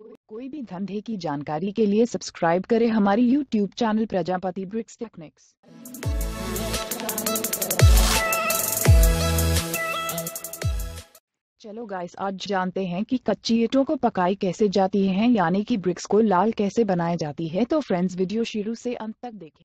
कोई भी धंधे की जानकारी के लिए सब्सक्राइब करें हमारी YouTube channel Prajapati bricks techniques चलो गाइस आज जानते हैं कि कच्ची ईटों को पकाई कैसे जाती है, यानी कि ब्रिक्स को लाल कैसे बनाई जाती है तो फ्रेंड्स वीडियो शुरू से अंत तक देखें।